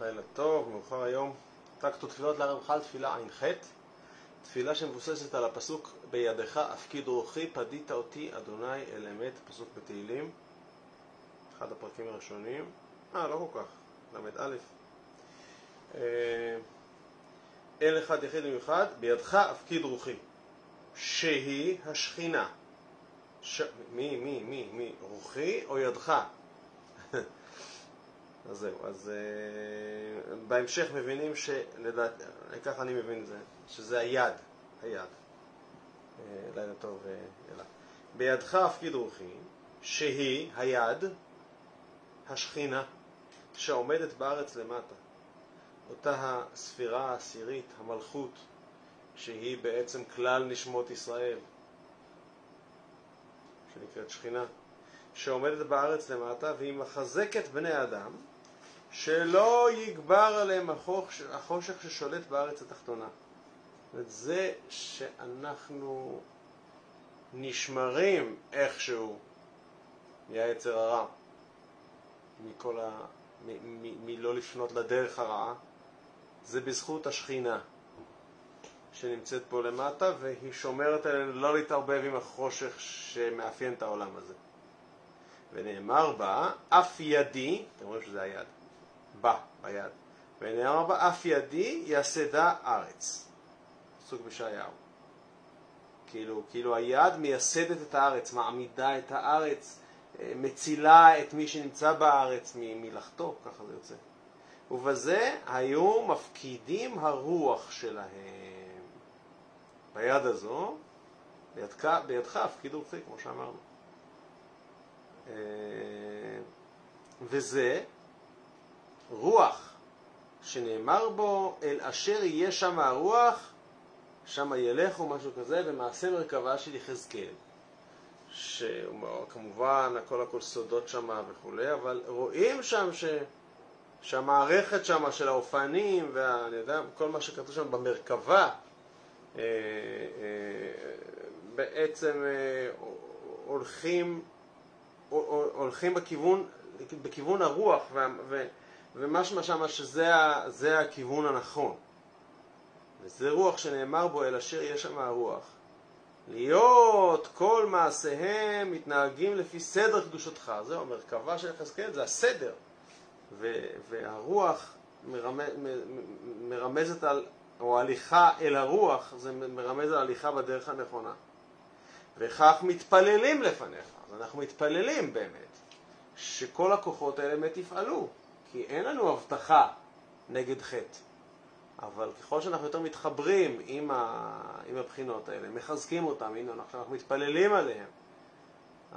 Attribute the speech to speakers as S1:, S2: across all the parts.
S1: לילה טוב, מאוחר היום. טקט ותפילות להרמח"ל, תפילה ע"ח. תפילה שמבוססת על הפסוק בידך הפקיד רוחי, פדית אותי אדוני אל אמת, פסוק בתהילים. אחד הפרקים הראשונים. אה, לא כל כך, ל"א. אל אחד יחיד במיוחד, בידך הפקיד רוחי, שהיא השכינה. ש... מי, מי, מי, מי, רוחי או ידך? אז זהו, אז uh, בהמשך מבינים שלדעת, ככה אני מבין את זה, שזה היד, היד. Uh, לילה טוב, uh, אלה. בידך הפקיד רוחי, שהיא היד, השכינה, שעומדת בארץ למטה. אותה הספירה העשירית, המלכות, שהיא בעצם כלל נשמות ישראל, שנקראת שכינה, שעומדת בארץ למטה, והיא מחזקת בני אדם, שלא יגבר עליהם החושך, ששולט בארץ התחתונה. זאת זה שאנחנו נשמרים איכשהו מהיצר הרע, מכל ה... מלא לפנות לדרך הרעה, זה בזכות השכינה שנמצאת פה למטה, והיא שומרת עלינו לא להתערבב עם החושך שמאפיין את העולם הזה. ונאמר בה, אף ידי, אתם רואים שזה היד, בה, ביד, ונאמר בה, אף ידי יסדה ארץ. פסוק בישעיהו. כאילו, כאילו היד מייסדת את הארץ, מעמידה את הארץ, אה, מצילה את מי שנמצא בארץ מלחטוא, ככה זה יוצא. ובזה היו מפקידים הרוח שלהם. ביד הזו, בידך, בידך הפקיד רוחי, כמו שאמרנו. אה, וזה רוח שנאמר בו אל אשר יהיה שם הרוח, שם ילך או משהו כזה, במעשה מרכבה של יחזקאל. שכמובן הכל הכל סודות שם וכולי, אבל רואים שם ש... שהמערכת שם של האופנים ואני יודע, כל מה שכתוב שם במרכבה אה, אה, בעצם אה, הולכים, הולכים בכיוון, בכיוון הרוח ומשמע שם שזה הכיוון הנכון. וזה רוח שנאמר בו אל אשר יש שם הרוח. להיות כל מעשיהם מתנהגים לפי סדר קדושתך. זהו, המרכבה של יחזקאל זה הסדר. והרוח מרמז, מרמזת על, או הליכה אל הרוח, זה מרמז על הליכה בדרך הנכונה. וכך מתפללים לפניך. אז אנחנו מתפללים באמת שכל הכוחות האלה באמת יפעלו, כי אין לנו הבטחה נגד חטא. אבל ככל שאנחנו יותר מתחברים עם, ה, עם הבחינות האלה, מחזקים אותם, הנה אנחנו, מתפללים עליהם,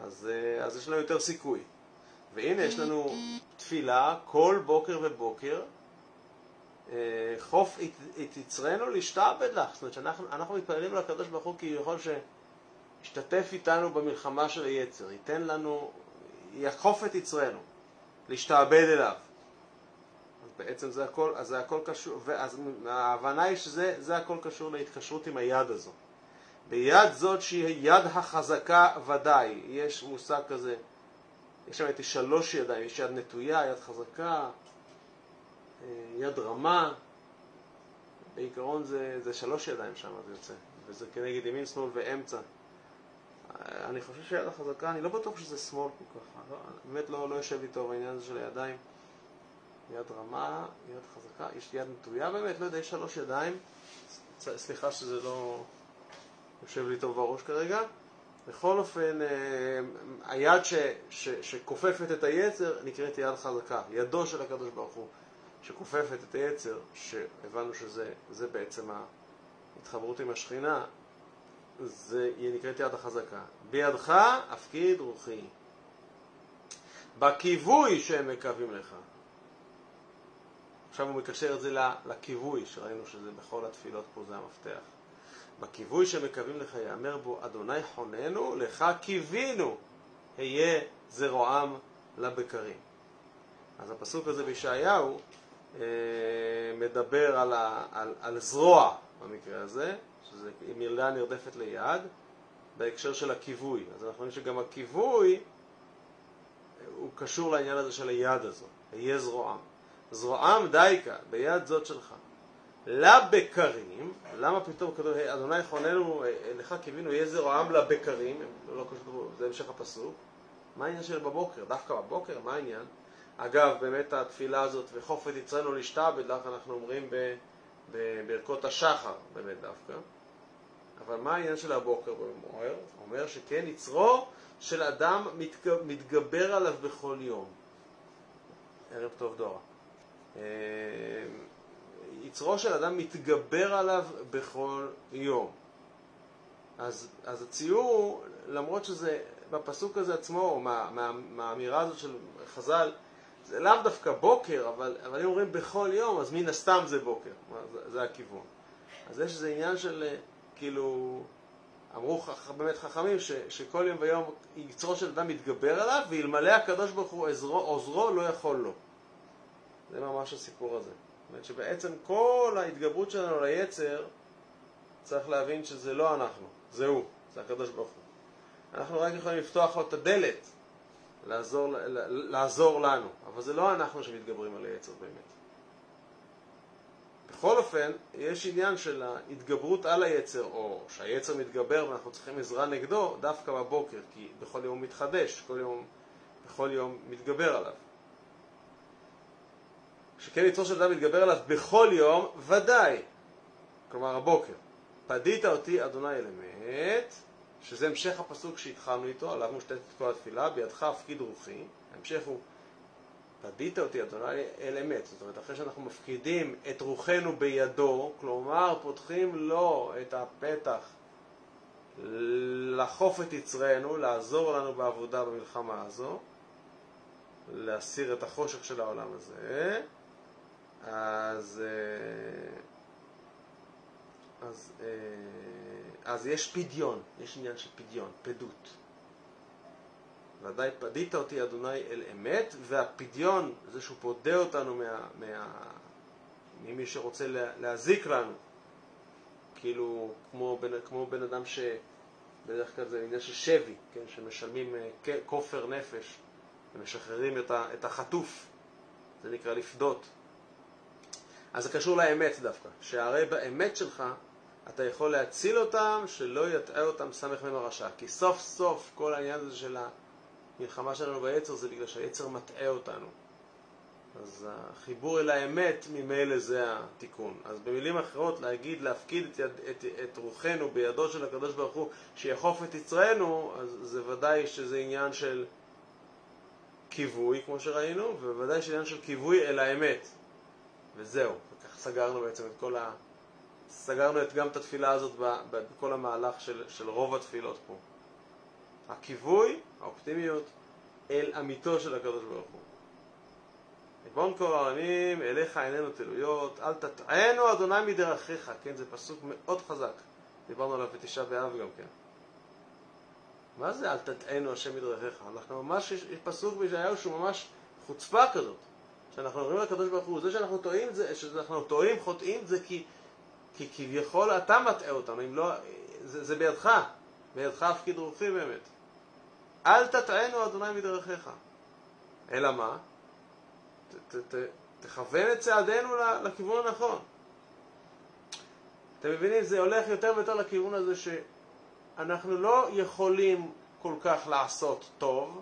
S1: אז, אה, אז יש לנו יותר סיכוי. והנה יש לנו תפילה כל בוקר ובוקר, אה, חוף את יצרנו להשתעבד לך. זאת אומרת שאנחנו מתפללים לקדוש ברוך הוא כביכול שישתתף איתנו במלחמה של היצר, ייתן לנו, יחוף את יצרנו, להשתעבד אליו. בעצם זה הכל, אז זה הכל קשור, ואז ההבנה היא שזה הכל קשור להתקשרות עם היד הזו. ביד זאת שהיא היד החזקה ודאי, יש מושג כזה יש שם את שלוש ידיים, יש יד נטויה, יד חזקה, אה, יד רמה, בעיקרון זה, זה שלוש ידיים שם זה יוצא, וזה כנגד ימין, שמאל ואמצע. אה, אני חושב שיד החזקה, אני לא בטוח שזה שמאל כל כך, לא, באמת לא, לא יושב לי טוב העניין הזה של הידיים. יד רמה, יד חזקה, יש יד נטויה באמת, לא יודע, יש שלוש ידיים, סליחה שזה לא יושב לי טוב בראש כרגע. בכל אופן, אה, היד ש, ש, שכופפת את היצר נקראת יד חזקה, ידו של הקדוש ברוך הוא שכופפת את היצר, שהבנו שזה בעצם ההתחברות עם השכינה, זה היא נקראת יד החזקה. בידך הפקיד רוחי. בכיווי שהם מקווים לך. עכשיו הוא מקשר את זה לכיווי, שראינו שזה בכל התפילות פה זה המפתח. בכיווי שמקווים לך יאמר בו, אדוני חוננו, לך קיווינו, היה זרועם לבקרים. אז הפסוק הזה בישעיהו אה, מדבר על, ה, על, על זרוע במקרה הזה, שזה מילה נרדפת ליד, בהקשר של הכיווי. אז אנחנו רואים שגם הכיווי הוא קשור לעניין הזה של היד הזו, היה זרועם. זרועם דייקה ביד זאת שלך. לבקרים, למה פתאום כתוב, אדוני חוננו לך קיווינו יהיה זרועם לבקרים, לא כתוב, זה המשך הפסוק. מה העניין של בבוקר? דווקא בבוקר? מה העניין? אגב, באמת התפילה הזאת, וחופת יצרנו להשתעבד לך, אנחנו אומרים בברכות השחר, באמת דווקא. אבל מה העניין של הבוקר במוער? אומר שכן יצרו של אדם מתגבר עליו בכל יום. ערב טוב דורה. אה, יצרו של אדם מתגבר עליו בכל יום. אז, אז הציור למרות שזה בפסוק הזה עצמו, או מה, מה, מהאמירה הזאת של חז"ל, זה לאו דווקא בוקר, אבל, אבל אם אומרים בכל יום, אז מן הסתם זה בוקר, זה, זה הכיוון. אז יש איזה עניין של, אה, כאילו, אמרו חכ, באמת חכמים, ש, שכל יום ויום יצרו של אדם מתגבר עליו, ואלמלא הקדוש ברוך הוא עזרו, עוזרו לא יכול לו. זה ממש הסיפור הזה. זאת אומרת שבעצם כל ההתגברות שלנו ליצר, צריך להבין שזה לא אנחנו, זה הוא, זה הקדוש ברוך הוא. אנחנו רק יכולים לפתוח לו את הדלת, לעזור, לעזור לנו, אבל זה לא אנחנו שמתגברים על היצר באמת. בכל אופן, יש עניין של ההתגברות על היצר, או שהיצר מתגבר ואנחנו צריכים עזרה נגדו, דווקא בבוקר, כי בכל יום הוא מתחדש, כל יום, בכל יום מתגבר עליו. שכן יצרו של אדם מתגבר עליו בכל יום, ודאי. כלומר, הבוקר. פדית אותי אדוני אל אמת, שזה המשך הפסוק שהתחלנו איתו, עליו מושתתת כל התפילה, בידך הפקיד רוחי. ההמשך הוא, פדית אותי אדוני אל אמת. זאת אומרת, אחרי שאנחנו מפקידים את רוחנו בידו, כלומר, פותחים לו את הפתח לחוף את יצרנו, לעזור לנו בעבודה במלחמה הזו, להסיר את החושך של העולם הזה, אז, אה, אז, אה, אז יש פדיון, יש עניין של פדיון, פדות. ודאי פדית אותי אדוני אל אמת, והפדיון, זה שהוא פודה אותנו מה, מה, ממי שרוצה להזיק לנו, כאילו כמו בן, כמו בן אדם שבדרך כלל זה עניין של שבי, כן, שמשלמים אה, כופר נפש ומשחררים את החטוף, זה נקרא לפדות. אז זה קשור לאמת דווקא, שהרי באמת שלך אתה יכול להציל אותם, שלא יטעה אותם סמך מהם הרשע. כי סוף סוף כל העניין הזה של המלחמה שלנו ביצר זה בגלל שהיצר מטעה אותנו. אז החיבור אל האמת ממילא זה התיקון. אז במילים אחרות, להגיד, להפקיד את, יד, את, את רוחנו בידו של הקדוש ברוך הוא, שיחוף את יצרנו, אז זה ודאי שזה עניין של כיווי, כמו שראינו, ובוודאי שעניין של כיווי אל האמת. וזהו, וכך סגרנו בעצם את כל ה... סגרנו את, גם את התפילה הזאת בכל המהלך של, של רוב התפילות פה. הכיווי, האופטימיות, אל אמיתו של הקדוש ברוך הוא. ריבון כל העולמים, אליך עינינו תלויות, אל תטענו אדוני מדרכיך, כן, זה פסוק מאוד חזק, דיברנו עליו בתשעה באב גם כן. מה זה אל תטענו השם מדרכיך? אנחנו ממש, יש פסוק בישעיהו שהוא ממש חוצפה כזאת. שאנחנו אומרים לקדוש ברוך הוא, זה שאנחנו טועים, זה, שאנחנו טועים, חוטאים, זה כי, כי כביכול אתה מטעה אותנו, אם לא, זה, זה בידך, בידך הפקיד רוחי באמת. אל תטענו אדוני מדרכיך. אלא מה? ת, ת, ת, תכוון את צעדינו לכיוון הנכון. אתם מבינים? זה הולך יותר ויותר לכיוון הזה שאנחנו לא יכולים כל כך לעשות טוב,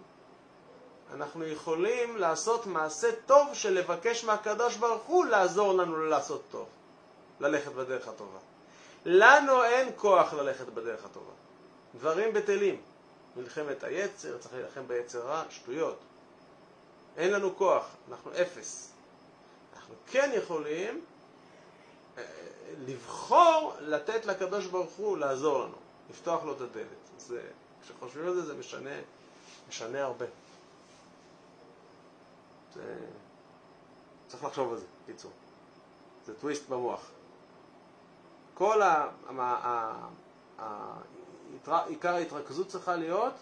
S1: אנחנו יכולים לעשות מעשה טוב של לבקש מהקדוש ברוך הוא לעזור לנו לעשות טוב, ללכת בדרך הטובה. לנו אין כוח ללכת בדרך הטובה. דברים בטלים. מלחמת היצר, צריך להילחם ביצר רע, שטויות. אין לנו כוח, אנחנו אפס. אנחנו כן יכולים אה, לבחור לתת לקדוש ברוך הוא לעזור לנו, לפתוח לו את הדלת. זה, כשחושבים על זה, זה משנה, משנה הרבה. זה... צריך לחשוב על זה, קיצור. זה טוויסט במוח. כל ה... ה... ה... עיקר ההתרכזות צריכה להיות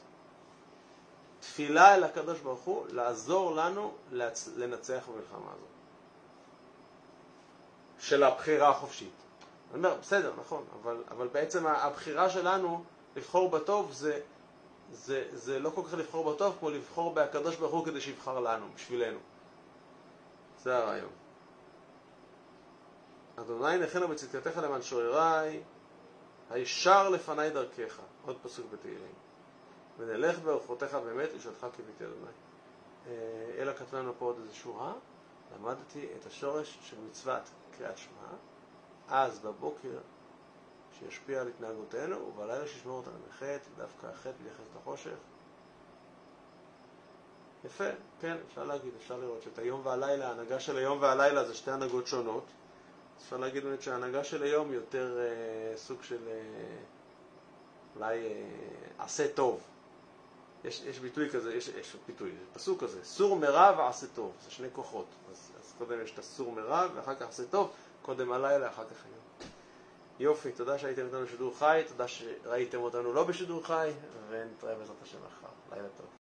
S1: תפילה אל הקדוש ברוך הוא, לעזור לנו להצ... לנצח במלחמה הזאת. של הבחירה החופשית. אני אומר, בסדר, נכון, אבל, אבל בעצם הבחירה שלנו לבחור בטוב זה זה, זה לא כל כך לבחור בטוב כמו לבחור בהקדוש ברוך הוא כדי שיבחר לנו, בשבילנו. זה הרעיון. אדוני נכנו בצדקתך למען שוררי, הישר לפניי דרכך. עוד פסוק בתהילים. ונלך באורחותיך באמת, ישתך כביתי אדוני. אה, אלא כתב לנו פה עוד איזה שורה, למדתי את השורש של מצוות קריאת שמע, אז בבוקר שישפיע על התנהגותנו, ובלילה שישמור אותנו מחטא, דווקא החטא ביחס לחושך. יפה, כן, אפשר להגיד, אפשר לראות שאת היום והלילה, ההנהגה של היום והלילה זה שתי הנהגות שונות. אפשר להגיד באמת שההנהגה של היום היא יותר אה, סוג של אה, אולי אה, עשה טוב. יש, יש ביטוי כזה, יש, יש ביטוי, פסוק כזה, סור מרע ועשה טוב, זה שני כוחות. אז, אז קודם יש את הסור מרע ואחר כך עשה טוב, קודם הלילה, אחר כך היום. יופי, תודה שהייתם איתנו בשידור חי, תודה שראיתם אותנו לא בשידור חי, ונתראה בעזרת השם מחר. לילה טוב.